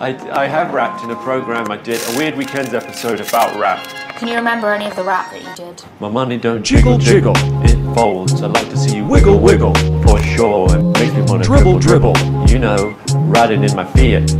I, I have rapped in a program I did, a Weird Weekends episode about rap. Can you remember any of the rap that you did? My money don't jiggle jiggle, it folds. I'd like to see you wiggle wiggle for sure. It makes me wanna Dribble, dribble. You know, riding in my Fiat.